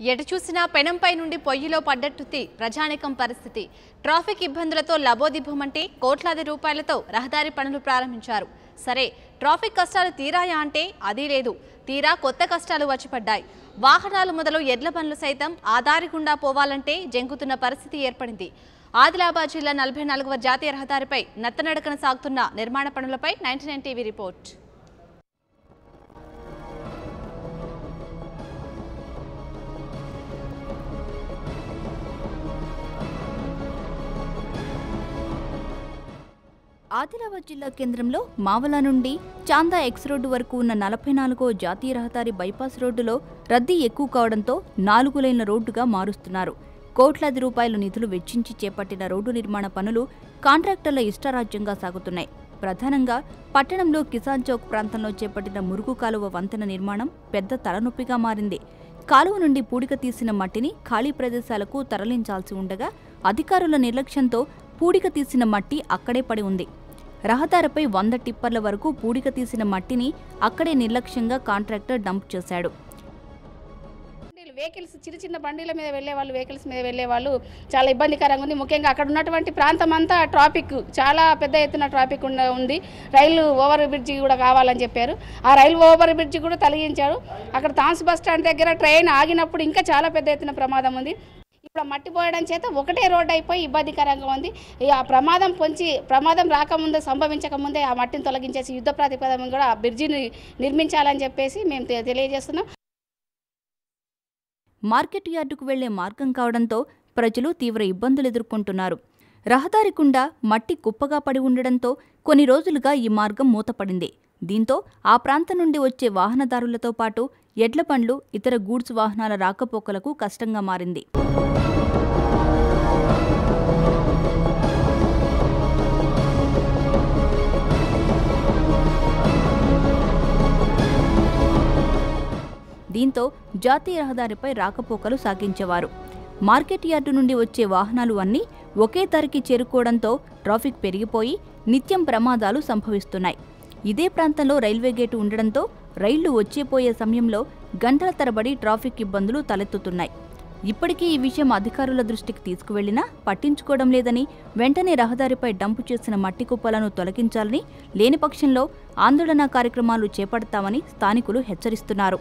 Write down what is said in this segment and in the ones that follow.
ఎటు చూసినా పెనంపై నుండి పొయ్యిలో పడ్డట్టు ప్రజానికం పరిస్థితి. ట్రాఫిక్ ఇబ్బందులతో లబోదిబ్బమంటే కోట్లాది రూపాయలతో రహదారి పనులు ప్రారంభించారు. సరే ట్రాఫిక్ కష్టాలు తీరాయా అంటే అదీ లేదు. తీరా కొత్త కష్టాలు వచ్చిపడ్డాయి. వాహనాలు మొదలు ఎడ్ల పనులు సైతం ఆదారి గుండా పోవాలంటే జంకుతున్న పరిస్థితి ఏర్పడింది. ఆదిలాబాద్ జిల్లా నలభై నాలుగవ జాతీయ రహదారిపై నత్తనడకన సాగుతున్న నిర్మాణ పనులపై నైన్టీ టీవీ రిపోర్ట్. ఆదిలాబాద్ జిల్లా కేంద్రంలో మావల నుండి చాందా ఎక్స్ రోడ్డు వరకు ఉన్న నలభై నాలుగో జాతీయ రహదారి బైపాస్ రోడ్డులో రద్దీ ఎక్కువ కావడంతో నాలుగు లైన్ల రోడ్డుగా మారుస్తున్నారు. కోట్లాది రూపాయల నిధులు వెచ్చించి చేపట్టిన రోడ్డు నిర్మాణ పనులు కాంట్రాక్టర్ల ఇష్టారాజ్యంగా సాగుతున్నాయి. ప్రధానంగా పట్టణంలో కిసాన్ చౌక్ ప్రాంతంలో చేపట్టిన మురుగు కాలువ వంతెన నిర్మాణం పెద్ద తలనొప్పిగా మారింది. కాలువ నుండి పూడిక తీసిన మట్టిని ఖాళీ ప్రదేశాలకు తరలించాల్సి ఉండగా అధికారుల నిర్లక్ష్యంతో పూడిక తీసిన మట్టి అక్కడే పడి ఉంది. రహదారిపై వంద టిప్పర్ల వరకు పూడిక తీసిన మట్టిని అక్కడే నిర్లక్ష్యంగా కాంట్రాక్టర్ డంప్ చేశాడు. వెహికల్స్ చిన్న చిన్న బండిల మీద వెళ్ళే వాళ్ళు వెహికల్స్ మీద వెళ్ళే వాళ్ళు చాలా ఇబ్బందికరంగా ఉంది. ముఖ్యంగా అక్కడ ఉన్నటువంటి ప్రాంతం అంతా ట్రాఫిక్ చాలా పెద్ద ఎత్తున ట్రాఫిక్ ఉంది. రైలు ఓవర్ బ్రిడ్జి కూడా కావాలని చెప్పారు. ఆ రైలు ఓవర్ బ్రిడ్జి కూడా తొలగించారు. అక్కడ థాన్స్ బస్ స్టాండ్ దగ్గర ట్రైన్ ఆగినప్పుడు ఇంకా చాలా పెద్ద ఎత్తున ప్రమాదం ఉంది. ఇప్పుడు మట్టి పోయడం చేత ఒకటే రోడ్ అయిపోయి ఇబ్బందికరంగా ఉంది. ఆ ప్రమాదం పొంచి ప్రమాదం రాకముందే సంభవించకముందే ఆ మట్టిని తొలగించేసి యుద్ధ ప్రాతిపదం కూడా ఆ బ్రిడ్జిని నిర్మించాలని చెప్పేసి మేము తెలియజేస్తున్నాం. మార్కెట్ యార్డుకు వెళ్ళే మార్గం కావడంతో ప్రజలు తీవ్ర ఇబ్బందులు ఎదుర్కొంటున్నారు. రహదారి కుండా మట్టి కుప్పగా పడి ఉండడంతో కొన్ని రోజులుగా ఈ మార్గం మూతపడింది. దీంతో ఆ ప్రాంతం నుండి వచ్చే వాహనదారులతో పాటు ఎడ్ల పండ్లు ఇతర గూడ్స్ వాహనాల రాకపోకలకు కష్టంగా మారింది. దీంతో జాతీయ రహదారిపై రాకపోకలు సాగించేవారు. మార్కెట్ యార్డు నుండి వచ్చే వాహనాలు అన్నీ ఒకే ధరకి చేరుకోవడంతో ట్రాఫిక్ పెరిగిపోయి నిత్యం ప్రమాదాలు సంభవిస్తున్నాయి. ఇదే ప్రాంతంలో రైల్వే గేటు ఉండడంతో రైళ్ళు వచ్చేపోయే సమయంలో గంటల తరబడి ట్రాఫిక్ ఇబ్బందులు తలెత్తుతున్నాయి. ఇప్పటికీ ఈ విషయం అధికారుల దృష్టికి తీసుకువెళ్ళినా పట్టించుకోవడం లేదని వెంటనే రహదారిపై డంపు చేసిన మట్టి కుప్పలను తొలగించాలని లేని పక్షంలో ఆందోళన కార్యక్రమాలు చేపడతామని స్థానికులు హెచ్చరిస్తున్నారు.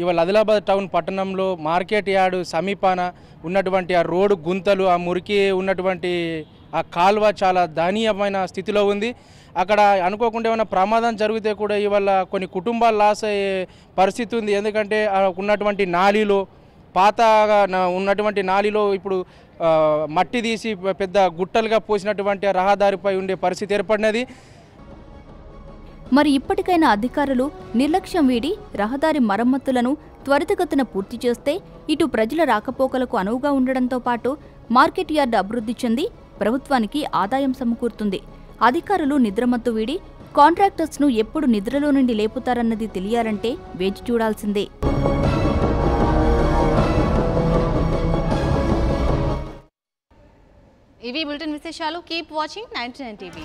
ఇవాళ ఆదిలాబాద్ టౌన్ పట్టణంలో మార్కెట్ యార్డు సమీపాన ఉన్నటువంటి ఆ రోడ్డు గుంతలు ఆ మురికి ఉన్నటువంటి ఆ కాల్వ చాలా దయనీయమైన స్థితిలో ఉంది. అక్కడ అనుకోకుండా ఏమైనా ప్రమాదం జరిగితే కూడా ఇవాళ కొన్ని కుటుంబాలు లాస్ అయ్యే పరిస్థితి ఉంది. ఎందుకంటే ఉన్నటువంటి నాలీలో పాతగా ఉన్నటువంటి నాలిలో ఇప్పుడు మట్టి తీసి పెద్ద గుట్టలుగా పోసినటువంటి రహదారిపై ఉండే పరిస్థితి ఏర్పడినది. మరి ఇప్పటికైనా అధికారులు నిర్లక్ష్యం వీడి రహదారి మరమ్మతులను త్వరితగతిన పూర్తి చేస్తే ఇటు ప్రజల రాకపోకలకు అనువుగా ఉండడంతో పాటు మార్కెట్ యార్డు అభివృద్ధి చెంది ప్రభుత్వానికి ఆదాయం సమకూరుతుంది. అధికారులు నిద్రమత్తు వీడి కాంట్రాక్టర్స్ను ఎప్పుడు నిద్రలో నుండి లేపుతారన్నది తెలియాలంటే వేచి చూడాల్సిందే. ఇవి బులెటిన్ విశేషాలు. Keep watching ninety nine TV.